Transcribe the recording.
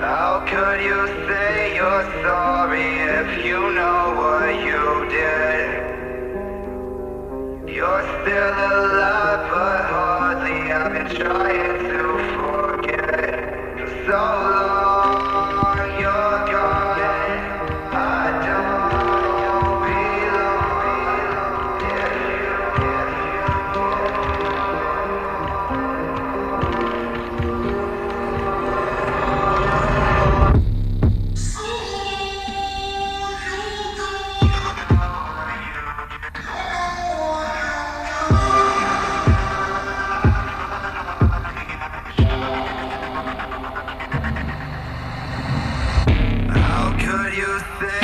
How could you say you're sorry if you know what you did? You're still alive, but hardly. I've been trying Say